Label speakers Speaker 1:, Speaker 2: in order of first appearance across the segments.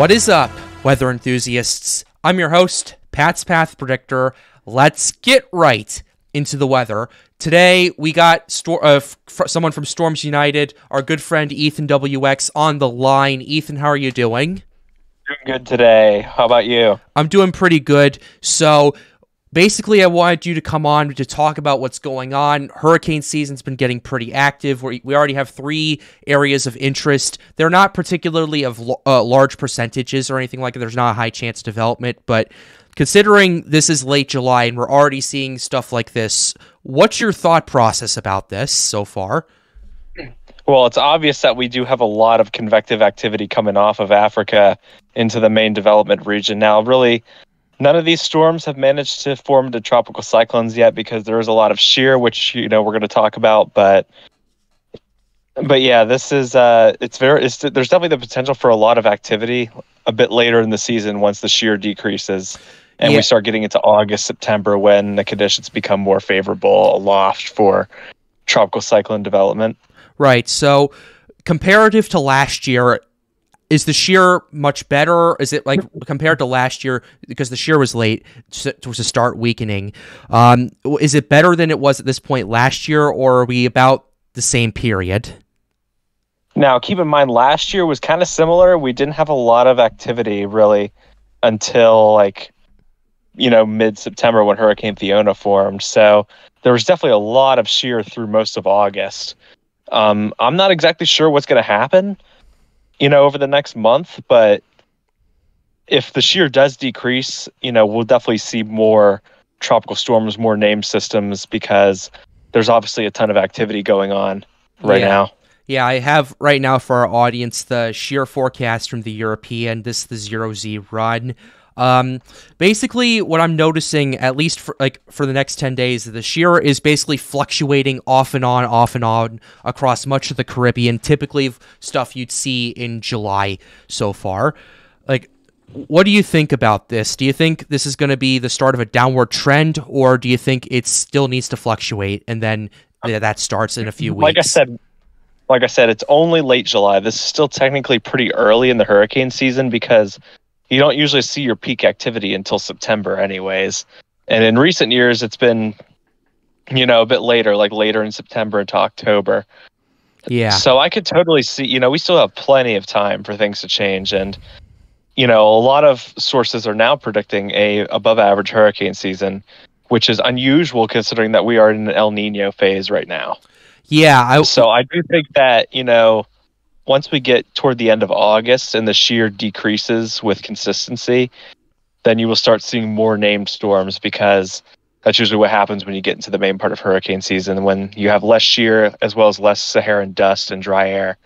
Speaker 1: What is up, weather enthusiasts? I'm your host, Pat's Path Predictor. Let's get right into the weather. Today, we got sto- uh, f- someone from Storms United, our good friend Ethan WX, on the line. Ethan, how are you doing?
Speaker 2: Doing good today. How about you?
Speaker 1: I'm doing pretty good. So, basically, I wanted you to come on to talk about what's going on. Hurricane season's been getting pretty active. We, we already have three areas of interest. They're not particularly of uh, large percentages or anything like that. There's not a high chance development, but considering this is late July and we're already seeing stuff like this, what's your thought process about this so far?
Speaker 2: Well, it's obvious that we do have a lot of convective activity coming off of Africa into the main development region. Now, really, none of these storms have managed to form into tropical cyclones yet because there is a lot of shear, which you know we're going to talk about. But but yeah, this is uh, it's very it's, there's definitely the potential for a lot of activity a bit later in the season once the shear decreases and yeah. we start getting into August, September when the conditions become more favorable aloft for tropical cyclone development.
Speaker 1: Right. So, comparative to last year, is the shear much better? Is it like compared to last year because the shear was late to, start weakening? Um, is it better than it was at this point last year, or are we about the same period?
Speaker 2: Now, keep in mind, last year was kind of similar. We didn't have a lot of activity really until like you know, mid September when Hurricane Fiona formed. So there was definitely a lot of shear through most of August. Um, I'm not exactly sure what's going to happen, you know, over the next month, but if the shear does decrease, you know, we'll definitely see more tropical storms, more named systems because there's obviously a ton of activity going on right
Speaker 1: yeah.
Speaker 2: now.
Speaker 1: Yeah, I have right now for our audience the shear forecast from the European. This is the zero Z run. Um, basically, what I'm noticing, at least for like for the next ten days, the shear is basically fluctuating off and on, off and on across much of the Caribbean. Typically, stuff you'd see in July so far. Like, what do you think about this? Do you think this is going to be the start of a downward trend, or do you think it still needs to fluctuate and then that starts in a few weeks?
Speaker 2: Like I said, like I said, it's only late July. This is still technically pretty early in the hurricane season because you don't usually see your peak activity until September, anyways. And in recent years, it's been, you know, a bit later, like later in September into October.
Speaker 1: Yeah.
Speaker 2: So I could totally see, you know, we still have plenty of time for things to change. And, you know, a lot of sources are now predicting a above average hurricane season, which is unusual considering that we are in an El Nino phase right now.
Speaker 1: Yeah.
Speaker 2: I, so I do think that, you know, once we get toward the end of August and the shear decreases with consistency, then you will start seeing more named storms because that's usually what happens when you get into the main part of hurricane season when you have less shear as well as less Saharan dust and dry air.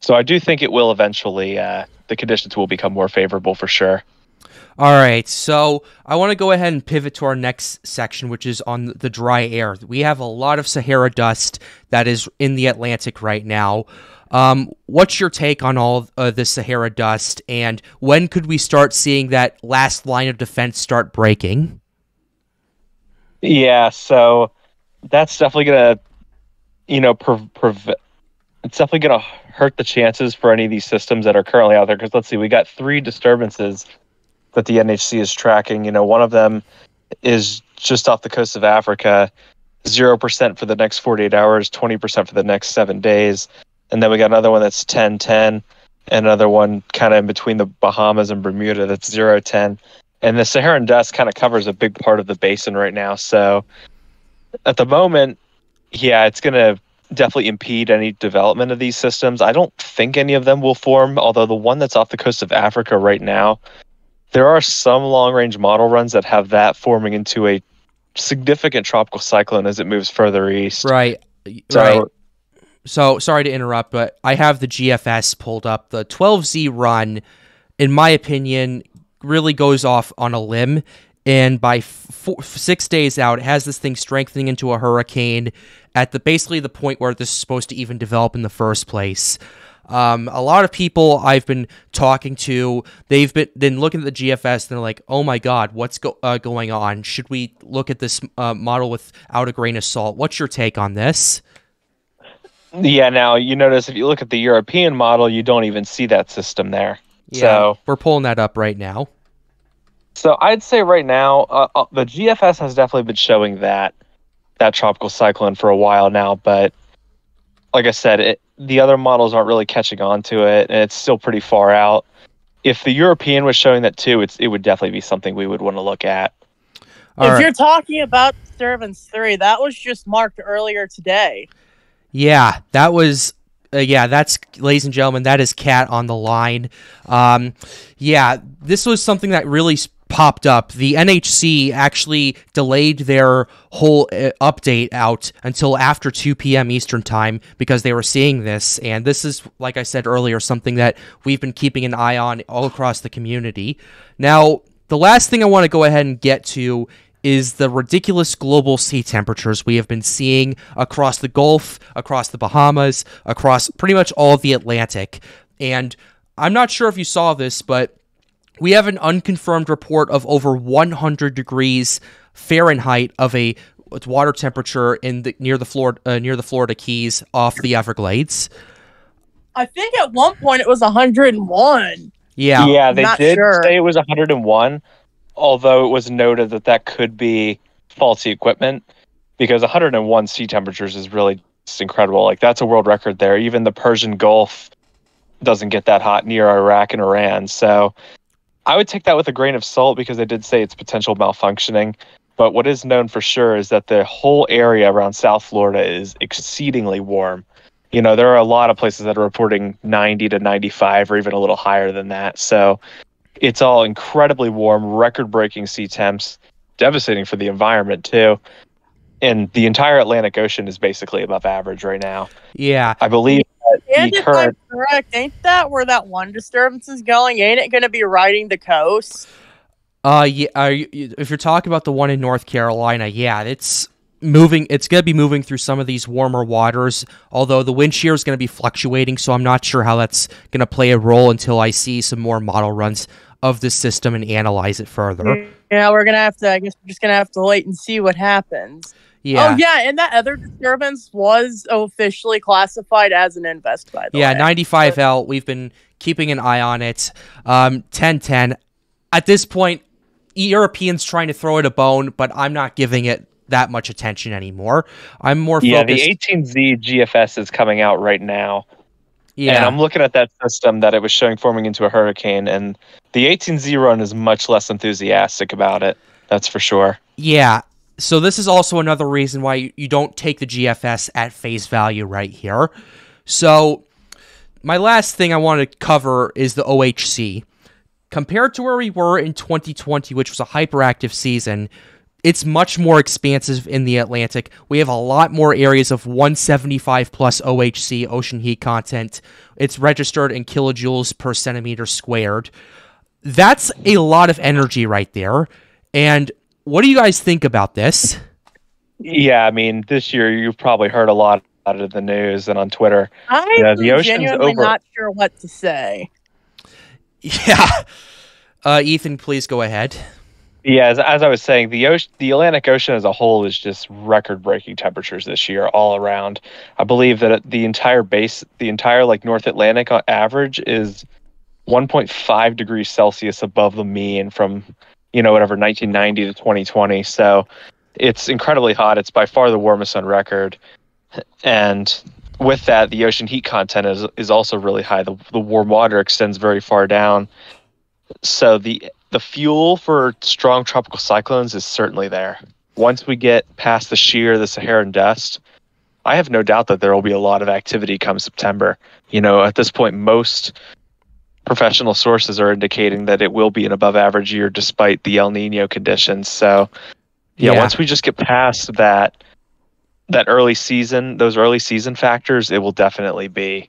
Speaker 2: So I do think it will eventually, uh, the conditions will become more favorable for sure.
Speaker 1: All right, so I want to go ahead and pivot to our next section, which is on the dry air. We have a lot of Sahara dust that is in the Atlantic right now. Um, what's your take on all uh, this Sahara dust, and when could we start seeing that last line of defense start breaking?
Speaker 2: Yeah, so that's definitely gonna, you know, pre- it's definitely gonna hurt the chances for any of these systems that are currently out there. Because let's see, we got three disturbances that the NHC is tracking. You know, one of them is just off the coast of Africa, zero percent for the next 48 hours, 20 percent for the next seven days and then we got another one that's 10 10 and another one kind of in between the bahamas and bermuda that's 0 10 and the saharan dust kind of covers a big part of the basin right now so at the moment yeah it's going to definitely impede any development of these systems. I don't think any of them will form although the one that's off the coast of africa right now there are some long range model runs that have that forming into a significant tropical cyclone as it moves further east.
Speaker 1: Right. So right so sorry to interrupt, but I have the GFS pulled up. The 12Z run, in my opinion, really goes off on a limb. And by four, six days out, it has this thing strengthening into a hurricane at the basically the point where this is supposed to even develop in the first place. Um, a lot of people I've been talking to, they've been then looking at the GFS and they're like, "Oh my God, what's go- uh, going on? Should we look at this uh, model without a grain of salt?" What's your take on this?
Speaker 2: Yeah, now you notice if you look at the European model, you don't even see that system there.
Speaker 1: Yeah,
Speaker 2: so
Speaker 1: we're pulling that up right now.
Speaker 2: So I'd say right now, uh, uh, the GFS has definitely been showing that that tropical cyclone for a while now, but like I said, it, the other models aren't really catching on to it, and it's still pretty far out. If the European was showing that too, it's it would definitely be something we would want to look at.
Speaker 1: All
Speaker 3: if
Speaker 1: right.
Speaker 3: you're talking about disturbance three, that was just marked earlier today.
Speaker 1: Yeah, that was. Uh, yeah, that's ladies and gentlemen. That is Cat on the line. Um, yeah, this was something that really popped up. The NHC actually delayed their whole uh, update out until after 2 p.m. Eastern time because they were seeing this. And this is, like I said earlier, something that we've been keeping an eye on all across the community. Now, the last thing I want to go ahead and get to is the ridiculous global sea temperatures we have been seeing across the Gulf, across the Bahamas, across pretty much all of the Atlantic. And I'm not sure if you saw this, but we have an unconfirmed report of over 100 degrees Fahrenheit of a water temperature in the near the Florida uh, near the Florida Keys off the Everglades.
Speaker 3: I think at one point it was 101.
Speaker 1: Yeah.
Speaker 2: yeah, they
Speaker 3: not
Speaker 2: did
Speaker 3: sure.
Speaker 2: say it was 101, although it was noted that that could be faulty equipment because 101 sea temperatures is really just incredible. Like that's a world record there. Even the Persian Gulf doesn't get that hot near Iraq and Iran. So I would take that with a grain of salt because they did say it's potential malfunctioning. But what is known for sure is that the whole area around South Florida is exceedingly warm. You know, there are a lot of places that are reporting 90 to 95 or even a little higher than that. So it's all incredibly warm, record breaking sea temps, devastating for the environment too. And the entire Atlantic Ocean is basically above average right now.
Speaker 1: Yeah.
Speaker 2: I believe that
Speaker 3: And
Speaker 2: the
Speaker 3: if
Speaker 2: current
Speaker 3: I'm correct, ain't that where that one disturbance is going? Ain't it going to be riding the coast?
Speaker 1: Uh, yeah. Are you, if you're talking about the one in North Carolina, yeah, it's moving. It's gonna be moving through some of these warmer waters. Although the wind shear is gonna be fluctuating, so I'm not sure how that's gonna play a role until I see some more model runs of the system and analyze it further.
Speaker 3: Yeah, we're gonna have to. I guess we're just gonna have to wait and see what happens.
Speaker 1: Yeah.
Speaker 3: Oh yeah, and that other disturbance was officially classified as an invest. By the
Speaker 1: Yeah,
Speaker 3: way.
Speaker 1: 95L. We've been keeping an eye on it. Um, 1010. At this point, Europeans trying to throw it a bone, but I'm not giving it that much attention anymore. I'm more
Speaker 2: yeah,
Speaker 1: focused.
Speaker 2: the 18Z GFS is coming out right now. And
Speaker 1: yeah,
Speaker 2: I'm looking at that system that it was showing forming into a hurricane, and the 18Z run is much less enthusiastic about it. That's for sure.
Speaker 1: yeah. So this is also another reason why you, you don't take the GFS at face value right here. So my last thing I want to cover is the OHC. Compared to where we were in 2020, which was a hyperactive season, it's much more expansive in the Atlantic. We have a lot more areas of 175 plus OHC ocean heat content. It's registered in kilojoules per centimeter squared. That's a lot of energy right there. And what do you guys think about this?
Speaker 2: Yeah, I mean, this year you've probably heard a lot out of the news and on Twitter.
Speaker 3: I'm
Speaker 2: Yeah, the ocean's
Speaker 3: genuinely
Speaker 2: over.
Speaker 3: not sure what to say.
Speaker 1: Yeah. Uh, Ethan, please go ahead.
Speaker 2: Yeah, as, as I was saying, the ocean, the Atlantic Ocean as a whole is just record-breaking temperatures this year all around. I believe that the entire base, the entire like North Atlantic on average is 1.5 degrees Celsius above the mean from, you know, whatever 1990 to 2020. So it's incredibly hot. It's by far the warmest on record, and with that, the ocean heat content is is also really high. The the warm water extends very far down, so the the fuel for strong tropical cyclones is certainly there. Once we get past the shear, the Saharan dust, I have no doubt that there will be a lot of activity come September. You know, at this point, most professional sources are indicating that it will be an above average year despite the El Nino conditions. So, yeah,
Speaker 1: Yeah.
Speaker 2: once we just get past that that early season, those early season factors, it will definitely be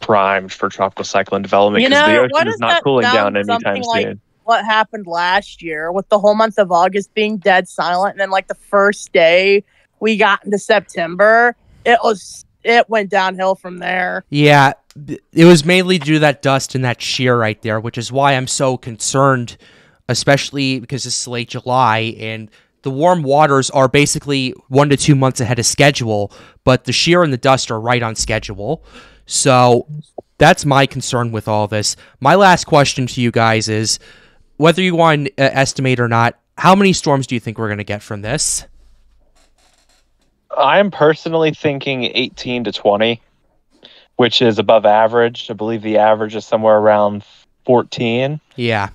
Speaker 2: primed for tropical cyclone development
Speaker 3: You
Speaker 2: because
Speaker 3: know,
Speaker 2: the ocean is not
Speaker 3: that
Speaker 2: cooling down anytime
Speaker 3: something like-
Speaker 2: soon.
Speaker 3: What happened last year with the whole month of August being dead silent, and then like the first day we got into September, it was it went downhill from there.
Speaker 1: Yeah, it was mainly due to that dust and that shear right there, which is why I'm so concerned, especially because it's late July and the warm waters are basically one to two months ahead of schedule, but the shear and the dust are right on schedule. So that's my concern with all this. My last question to you guys is whether you want to estimate or not, how many storms do you think we're going to get from this?
Speaker 2: I'm personally thinking 18 to 20, which is above average. I believe the average is somewhere around 14.
Speaker 1: Yeah.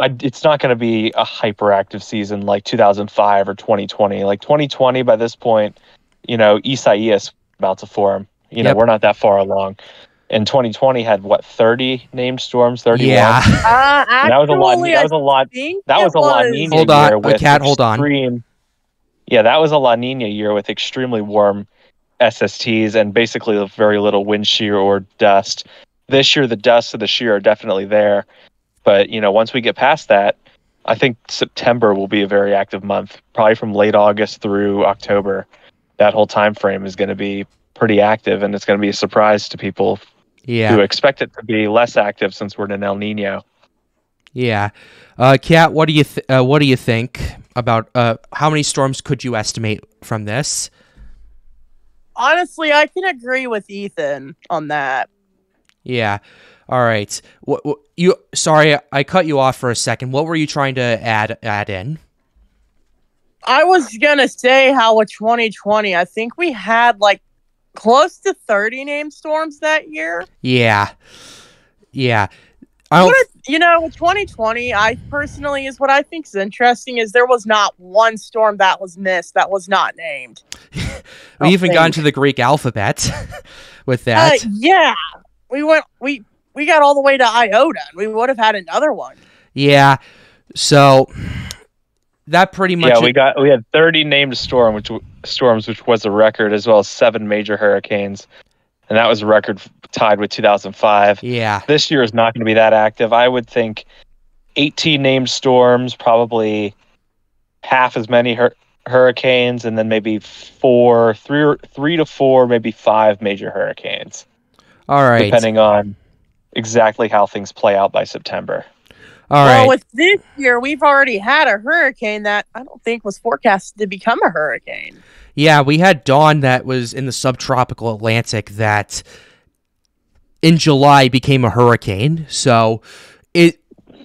Speaker 2: I, it's not going to be a hyperactive season like 2005 or 2020. Like 2020, by this point, you know, Isaias about to form. You know,
Speaker 1: Yep.
Speaker 2: we're not that far along. And 2020 had what 30 named storms, 31.
Speaker 1: Yeah.
Speaker 3: Uh,
Speaker 2: And that was a lot. That was a lot. That was a La Nina
Speaker 1: Hold on,
Speaker 2: year with
Speaker 1: Cat, hold on.
Speaker 2: Yeah, that was a La Nina year with extremely warm SSTs and basically very little wind shear or dust. This year, the dust and the shear are definitely there, but you know, once we get past that, I think September will be a very active month. Probably from late August through October, that whole time frame is going to be pretty active, and it's going to be a surprise to people
Speaker 1: Yeah.
Speaker 2: who expect it to be less active since we're in El Nino.
Speaker 1: Yeah. Uh, Cat, what do you th- uh, what do you think about uh, how many storms could you estimate from this?
Speaker 3: honestly, I can agree with Ethan on that.
Speaker 1: Yeah. All right. What, what you? Sorry, I cut you off for a second. What were you trying to add add in?
Speaker 3: I was gonna say how with 2020, I think we had like close to 30 named storms that year.
Speaker 1: Yeah. Yeah. I don't.
Speaker 3: What is, you know, with 2020, I personally is what I think is interesting is there was not one storm that was missed that was not named.
Speaker 1: we even got into the Greek alphabet with
Speaker 3: Uh,
Speaker 1: that.
Speaker 3: yeah, we went we we got all the way to Iota. and We would have had another one.
Speaker 1: yeah. So that pretty much.
Speaker 2: Yeah, we got we had 30 named storm, which w- storms, which was a record, as well as seven major hurricanes, and that was a record tied with 2005.
Speaker 1: yeah.
Speaker 2: This year is not going to be that active. I would think 18 named storms, probably half as many hur- hurricanes, and then maybe four, three, or three to four, maybe five major hurricanes,
Speaker 1: All right.
Speaker 2: depending on exactly how things play out by September.
Speaker 1: All
Speaker 3: well,
Speaker 1: right.
Speaker 3: with this year, we've already had a hurricane that I don't think was forecasted to become a hurricane.
Speaker 1: Yeah, we had Don that was in the subtropical Atlantic that in July became a hurricane. So it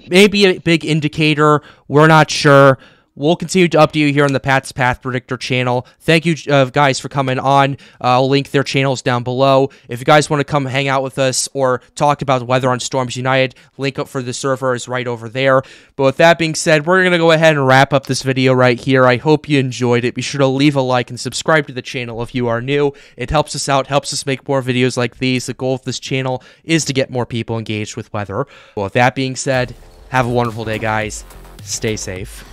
Speaker 1: may be a big indicator. We're not sure. We'll continue to update you here on the Pat's Path Predictor channel. Thank you, uh, guys, for coming on. Uh, I'll link their channels down below. If you guys want to come hang out with us or talk about weather on Storms United, link up for the server is right over there. But with that being said, we're going to go ahead and wrap up this video right here. I hope you enjoyed it. Be sure to leave a like and subscribe to the channel if you are new. It helps us out, helps us make more videos like these. The goal of this channel is to get more people engaged with weather. Well, with that being said, have a wonderful day, guys. Stay safe.